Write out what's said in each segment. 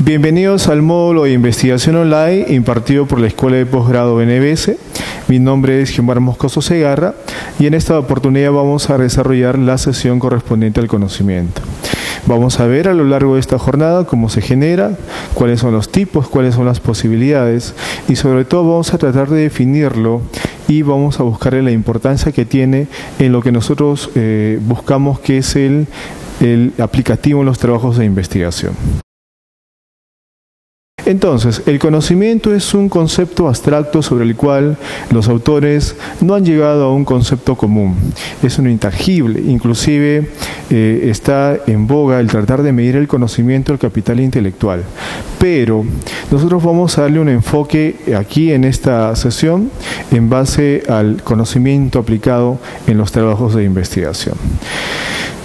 Bienvenidos al módulo de investigación online impartido por la Escuela de Posgrado BNBS. Mi nombre es Giomar Moscoso Segarra y en esta oportunidad vamos a desarrollar la sesión correspondiente al conocimiento. Vamos a ver a lo largo de esta jornada cómo se genera, cuáles son los tipos, cuáles son las posibilidades y sobre todo vamos a tratar de definirlo y vamos a buscarle la importancia que tiene en lo que nosotros eh, buscamos que es el aplicativo en los trabajos de investigación. Entonces, el conocimiento es un concepto abstracto sobre el cual los autores no han llegado a un concepto común. Es un intangible, inclusive eh, está en boga el tratar de medir el conocimiento del capital intelectual. Pero nosotros vamos a darle un enfoque aquí en esta sesión en base al conocimiento aplicado en los trabajos de investigación.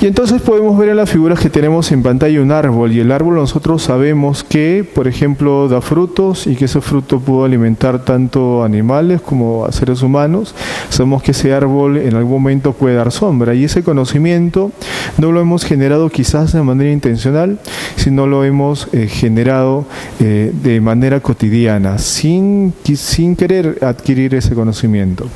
Y entonces podemos ver en las figuras que tenemos en pantalla un árbol y el árbol nosotros sabemos que, por ejemplo, da frutos y que ese fruto pudo alimentar tanto animales como a seres humanos. Sabemos que ese árbol en algún momento puede dar sombra y ese conocimiento no lo hemos generado quizás de manera intencional, sino lo hemos eh, generado eh, de manera cotidiana, sin, sin querer adquirir ese conocimiento.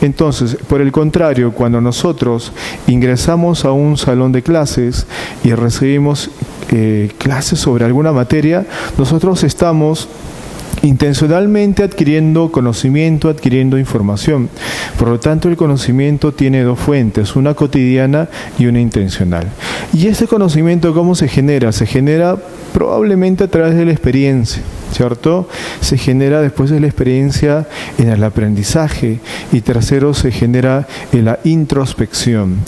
Entonces, por el contrario, cuando nosotros ingresamos a un salón de clases y recibimos eh, clases sobre alguna materia, nosotros estamos intencionalmente adquiriendo conocimiento, adquiriendo información. Por lo tanto, el conocimiento tiene dos fuentes, una cotidiana y una intencional. ¿Y ese conocimiento cómo se genera? Se genera probablemente a través de la experiencia. ¿Cierto? Se genera después de la experiencia en el aprendizaje y tercero se genera en la introspección.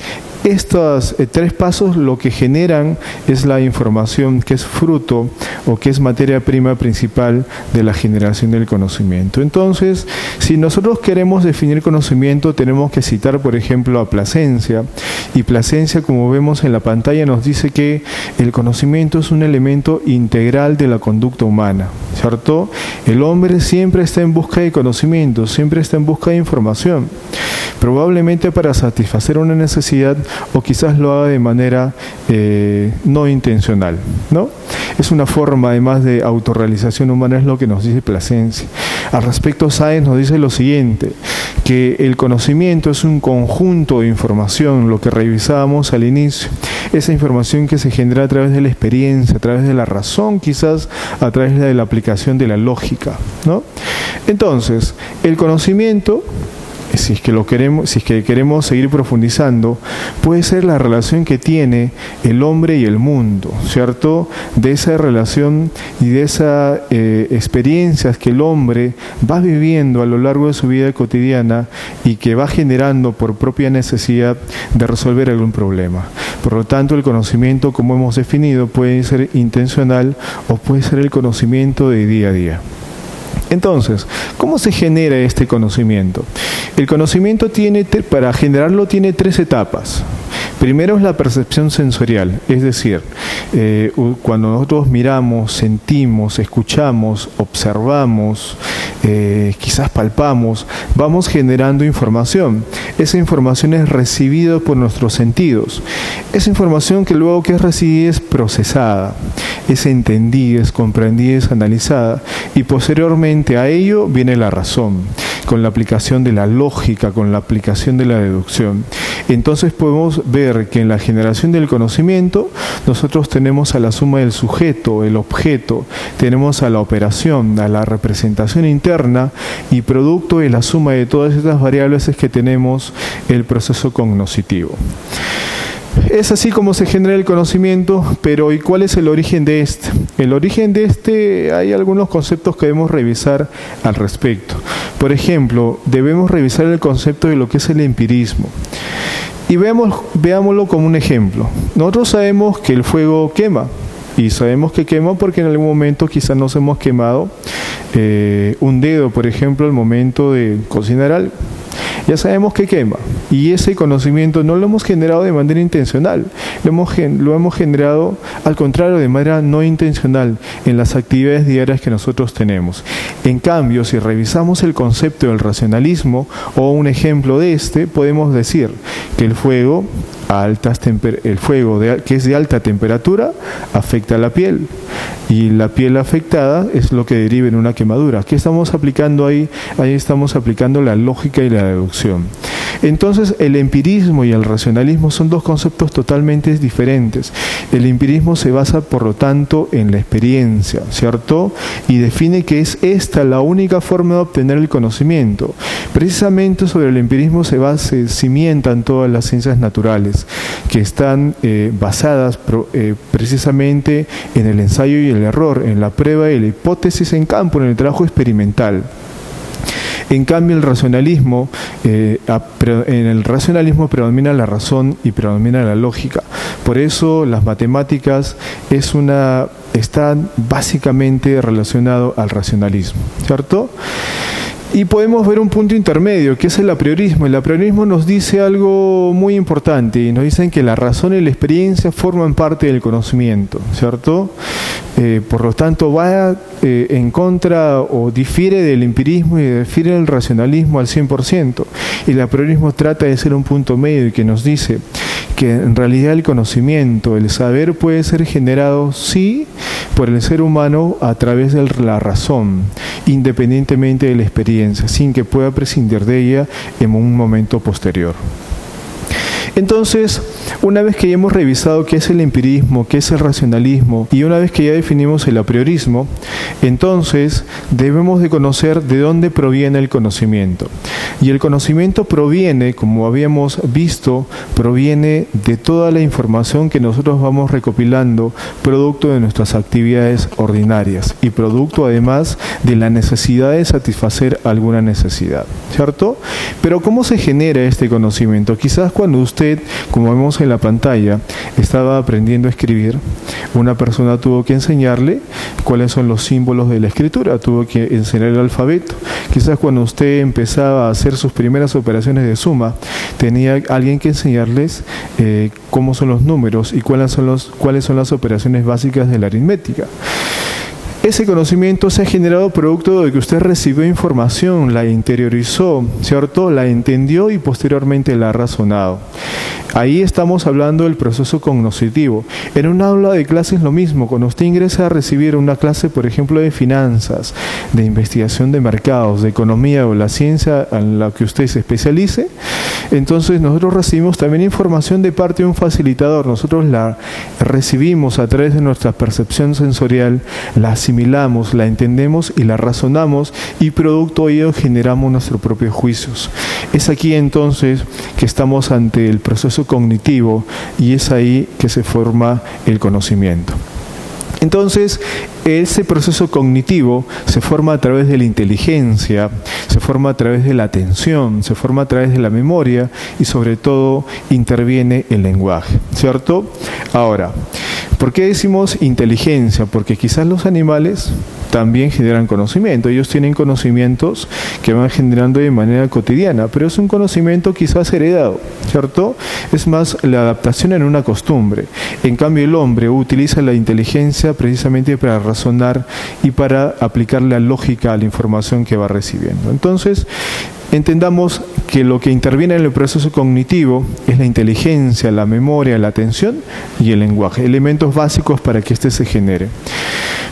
Estos eh, tres pasos lo que generan es la información que es fruto o que es materia prima principal de la generación del conocimiento. Entonces, si nosotros queremos definir conocimiento, tenemos que citar, por ejemplo, a Plasencia. Y Plasencia, como vemos en la pantalla, nos dice que el conocimiento es un elemento integral de la conducta humana, ¿cierto? El hombre siempre está en busca de conocimiento, siempre está en busca de información probablemente para satisfacer una necesidad o quizás lo haga de manera eh, no intencional. ¿no? Es una forma además de autorrealización humana, es lo que nos dice Plasencia. Al respecto, Sáenz nos dice lo siguiente, que el conocimiento es un conjunto de información, lo que revisábamos al inicio, esa información que se genera a través de la experiencia, a través de la razón, quizás a través de la aplicación de la lógica. ¿no? Entonces, el conocimiento si es que lo queremos, si es que queremos seguir profundizando, puede ser la relación que tiene el hombre y el mundo, ¿cierto? De esa relación y de esas eh, experiencias que el hombre va viviendo a lo largo de su vida cotidiana y que va generando por propia necesidad de resolver algún problema. Por lo tanto, el conocimiento, como hemos definido, puede ser intencional o puede ser el conocimiento de día a día. Entonces, ¿cómo se genera este conocimiento? El conocimiento tiene, para generarlo tiene tres etapas. Primero es la percepción sensorial, es decir, eh, cuando nosotros miramos, sentimos, escuchamos, observamos, eh, quizás palpamos, vamos generando información. Esa información es recibida por nuestros sentidos. Esa información que luego que es recibida es procesada, es entendida, es comprendida, es analizada y posteriormente a ello viene la razón, con la aplicación de la lógica, con la aplicación de la deducción. Entonces podemos ver que en la generación del conocimiento nosotros tenemos a la suma del sujeto, el objeto, tenemos a la operación, a la representación interna y producto de la suma de todas estas variables es que tenemos el proceso cognoscitivo. Es así como se genera el conocimiento, pero ¿y cuál es el origen de este? El origen de este, hay algunos conceptos que debemos revisar al respecto. Por ejemplo, debemos revisar el concepto de lo que es el empirismo. Y veamos, veámoslo como un ejemplo. Nosotros sabemos que el fuego quema, y sabemos que quema porque en algún momento quizás nos hemos quemado eh, un dedo, por ejemplo, al momento de cocinar algo ya sabemos que quema. Y ese conocimiento no lo hemos generado de manera intencional, lo hemos, lo hemos generado al contrario de manera no intencional en las actividades diarias que nosotros tenemos. En cambio, si revisamos el concepto del racionalismo o un ejemplo de este, podemos decir que el fuego altas el fuego que es de alta temperatura afecta a la piel. y la piel afectada es lo que deriva en una quemadura. ¿Qué estamos aplicando ahí? Ahí estamos aplicando la lógica y la deducción. Entonces el empirismo y el racionalismo son dos conceptos totalmente diferentes. El empirismo se basa por lo tanto en la experiencia, ¿cierto? Y define que es esta la única forma de obtener el conocimiento. Precisamente sobre el empirismo se, basa, cimientan todas las ciencias naturales, que están eh, basadas eh, precisamente en el ensayo y el error, en la prueba y la hipótesis en campo, en el trabajo experimental. En cambio, el racionalismo, eh, en el racionalismo predomina la razón y predomina la lógica. Por eso las matemáticas es una, están básicamente relacionado al racionalismo, ¿cierto? Y podemos ver un punto intermedio, que es el apriorismo. El apriorismo nos dice algo muy importante, y nos dicen que la razón y la experiencia forman parte del conocimiento, ¿cierto? Eh, por lo tanto, va eh, en contra o difiere del empirismo y difiere del racionalismo al 100%. Y el apriorismo trata de ser un punto medio y que nos dice que en realidad el conocimiento, el saber puede ser generado, sí, por el ser humano a través de la razón, independientemente de la experiencia, sin que pueda prescindir de ella en un momento posterior. Entonces, una vez que ya hemos revisado qué es el empirismo, qué es el racionalismo y una vez que ya definimos el apriorismo, entonces debemos de conocer de dónde proviene el conocimiento. Y el conocimiento proviene, como habíamos visto, proviene de toda la información que nosotros vamos recopilando producto de nuestras actividades ordinarias y producto además de la necesidad de satisfacer alguna necesidad, ¿cierto? Pero ¿cómo se genera este conocimiento? Quizás cuando usted, como vemos en la pantalla, estaba aprendiendo a escribir, una persona tuvo que enseñarle cuáles son los símbolos de la escritura, tuvo que enseñar el alfabeto. Quizás cuando usted empezaba a hacer sus primeras operaciones de suma, tenía alguien que enseñarles eh, cómo son los números y cuáles son, los, cuáles son las operaciones básicas de la aritmética. Ese conocimiento se ha generado producto de que usted recibió información, la interiorizó, ¿cierto? La entendió y posteriormente la ha razonado. Ahí estamos hablando del proceso cognoscitivo. En un aula de clases lo mismo, cuando usted ingresa a recibir una clase, por ejemplo, de finanzas, de investigación de mercados, de economía o la ciencia en la que usted se especialice, entonces nosotros recibimos también información de parte de un facilitador. Nosotros la recibimos a través de nuestra percepción sensorial, la asimilamos, la entendemos y la razonamos y producto de ello generamos nuestros propios juicios. Es aquí entonces que estamos ante el proceso cognitivo y es ahí que se forma el conocimiento. Entonces, ese proceso cognitivo se forma a través de la inteligencia, se forma a través de la atención, se forma a través de la memoria y sobre todo interviene el lenguaje, ¿cierto? Ahora, ¿por qué decimos inteligencia? Porque quizás los animales también generan conocimiento. Ellos tienen conocimientos que van generando de manera cotidiana, pero es un conocimiento quizás heredado, ¿cierto? Es más la adaptación en una costumbre. En cambio, el hombre utiliza la inteligencia precisamente para razonar y para aplicar la lógica a la información que va recibiendo. Entonces, entendamos que lo que interviene en el proceso cognitivo es la inteligencia, la memoria, la atención y el lenguaje, elementos básicos para que éste se genere.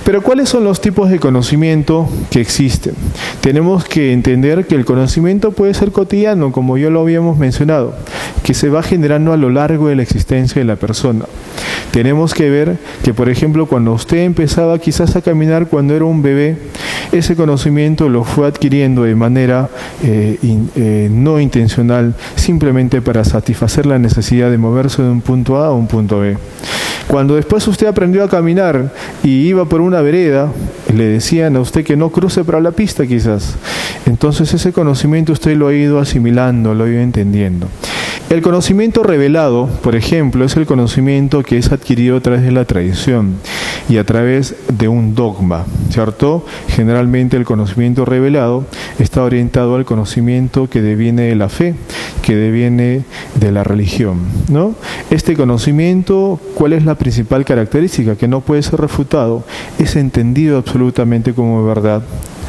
Pero ¿cuáles son los tipos de conocimiento que existen? Tenemos que entender que el conocimiento puede ser cotidiano, como ya lo habíamos mencionado, que se va generando a lo largo de la existencia de la persona. Tenemos que ver que, por ejemplo, cuando usted empezaba quizás a caminar cuando era un bebé, ese conocimiento lo fue adquiriendo de manera eh, eh, no intencional, simplemente para satisfacer la necesidad de moverse de un punto A a un punto B. Cuando después usted aprendió a caminar y iba por una vereda, le decían a usted que no cruce para la pista quizás. Entonces ese conocimiento usted lo ha ido asimilando, lo ha ido entendiendo. El conocimiento revelado, por ejemplo, es el conocimiento que es adquirido a través de la tradición y a través de un dogma, ¿cierto? Generalmente el conocimiento revelado está orientado al conocimiento que deviene de la fe, que deviene de la religión, ¿no? Este conocimiento, ¿cuál es la principal característica? Que no puede ser refutado, es entendido absolutamente como verdad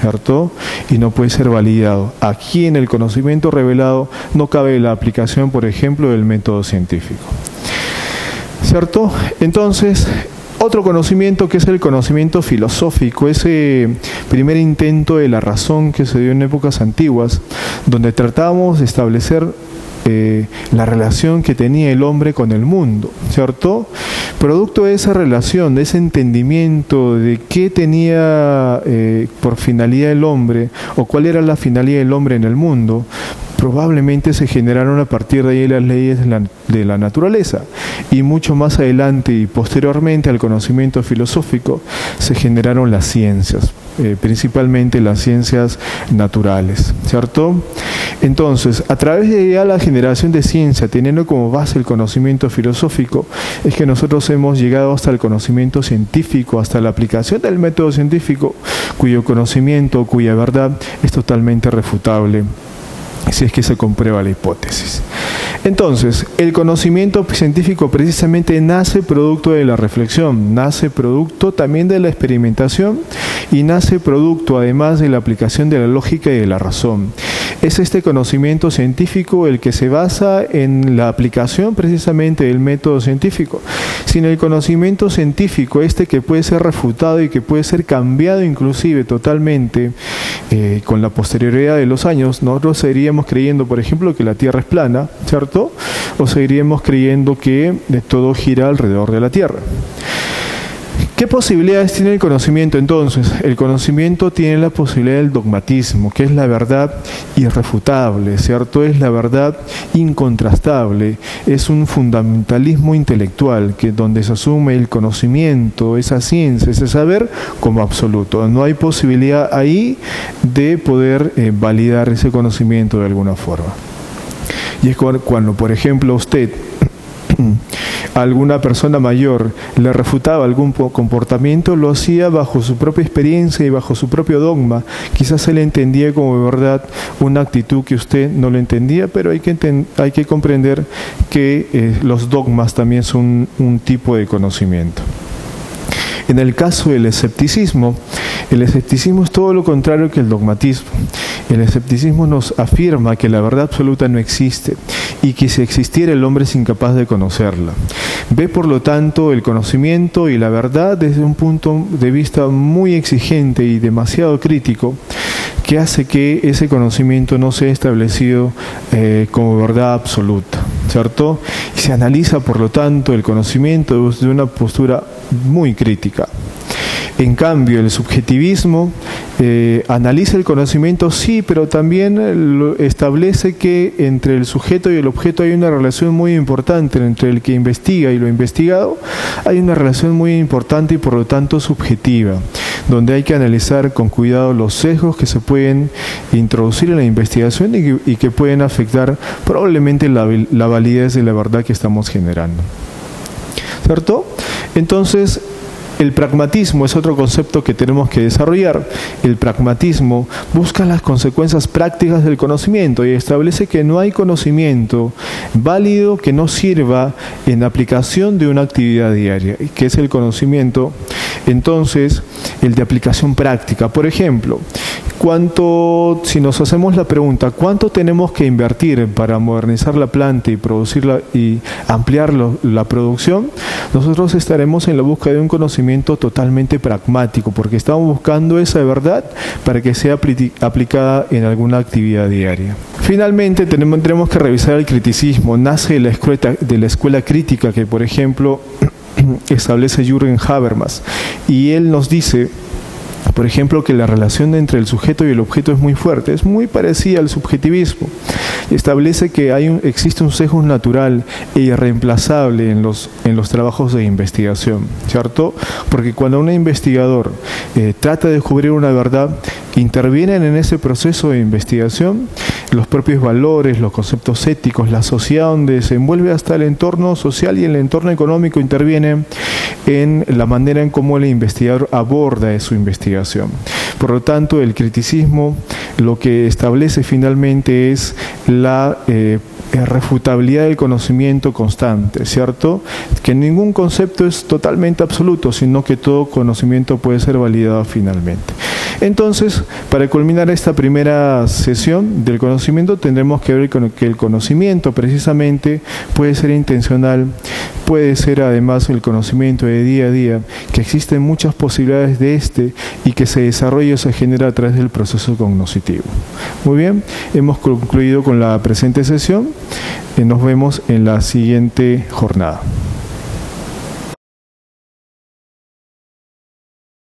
¿cierto? Y no puede ser validado. Aquí en el conocimiento revelado no cabe la aplicación, por ejemplo, del método científico. ¿Cierto? Entonces, otro conocimiento que es el conocimiento filosófico, ese primer intento de la razón que se dio en épocas antiguas, donde tratábamos de establecer eh, la relación que tenía el hombre con el mundo, ¿cierto? Producto de esa relación, de ese entendimiento de qué tenía eh, por finalidad el hombre o cuál era la finalidad del hombre en el mundo, probablemente se generaron a partir de ahí las leyes de la, naturaleza y mucho más adelante y posteriormente al conocimiento filosófico se generaron las ciencias, eh, principalmente las ciencias naturales, ¿cierto? Entonces, a través de la generación de ciencia, teniendo como base el conocimiento filosófico, es que nosotros hemos llegado hasta el conocimiento científico, hasta la aplicación del método científico, cuyo conocimiento, cuya verdad es totalmente refutable si es que se comprueba la hipótesis. Entonces, el conocimiento científico precisamente nace producto de la reflexión, nace producto también de la experimentación y nace producto además de la aplicación de la lógica y de la razón. Es este conocimiento científico el que se basa en la aplicación precisamente del método científico. Sin el conocimiento científico, este que puede ser refutado y que puede ser cambiado inclusive totalmente eh, con la posterioridad de los años, nosotros seguiríamos creyendo, por ejemplo, que la Tierra es plana, ¿cierto? O seguiríamos creyendo que todo gira alrededor de la Tierra. ¿Qué posibilidades tiene el conocimiento entonces? El conocimiento tiene la posibilidad del dogmatismo, que es la verdad irrefutable, ¿cierto? Es la verdad incontrastable, es un fundamentalismo intelectual, que donde se asume el conocimiento, esa ciencia, ese saber como absoluto. No hay posibilidad ahí de poder eh, validar ese conocimiento de alguna forma. Y es cuando, por ejemplo, usted alguna persona mayor le refutaba algún comportamiento, lo hacía bajo su propia experiencia y bajo su propio dogma. Quizás él entendía como verdad una actitud que usted no lo entendía, pero hay que, hay que comprender que eh, los dogmas también son un tipo de conocimiento. En el caso del escepticismo, el escepticismo es todo lo contrario que el dogmatismo. El escepticismo nos afirma que la verdad absoluta no existe y que si existiera el hombre es incapaz de conocerla. Ve por lo tanto el conocimiento y la verdad desde un punto de vista muy exigente y demasiado crítico que hace que ese conocimiento no sea establecido eh, como verdad absoluta. ¿cierto? Y se analiza, por lo tanto, el conocimiento desde una postura muy crítica. En cambio, el subjetivismo eh, analiza el conocimiento, sí, pero también establece que entre el sujeto y el objeto hay una relación muy importante, entre el que investiga y lo investigado hay una relación muy importante y por lo tanto subjetiva, donde hay que analizar con cuidado los sesgos que se pueden introducir en la investigación y que, pueden afectar probablemente la, la validez de la verdad que estamos generando. ¿Cierto? Entonces, el pragmatismo es otro concepto que tenemos que desarrollar. El pragmatismo busca las consecuencias prácticas del conocimiento y establece que no hay conocimiento válido que no sirva en aplicación de una actividad diaria, que es el conocimiento, entonces, el de aplicación práctica. Por ejemplo, ¿Cuánto, si nos hacemos la pregunta, cuánto tenemos que invertir para modernizar la planta y producirla y ampliar la producción? Nosotros estaremos en la búsqueda de un conocimiento totalmente pragmático, porque estamos buscando esa verdad para que sea aplicada en alguna actividad diaria. Finalmente, tenemos, que revisar el criticismo. Nace de la escuela, de la escuela crítica que, por ejemplo, establece Jürgen Habermas. Y él nos dice por ejemplo, que la relación entre el sujeto y el objeto es muy fuerte, es muy parecida al subjetivismo. Establece que hay un, existe un sesgo natural e irreemplazable en los, en los trabajos de investigación, ¿cierto? Porque cuando un investigador eh, trata de descubrir una verdad, intervienen en ese proceso de investigación los propios valores, los conceptos éticos, la sociedad donde se envuelve hasta el entorno social y el entorno económico intervienen en la manera en cómo el investigador aborda su investigación. Por lo tanto, el criticismo lo que establece finalmente es la eh, refutabilidad del conocimiento constante, ¿cierto? Que ningún concepto es totalmente absoluto, sino que todo conocimiento puede ser validado finalmente. Entonces, para culminar esta primera sesión del conocimiento, tendremos que ver que el conocimiento precisamente puede ser intencional, puede ser además el conocimiento de día a día, que existen muchas posibilidades de este y que se desarrolla o se genera a través del proceso cognoscitivo. Muy bien, hemos concluido con la presente sesión. y Nos vemos en la siguiente jornada.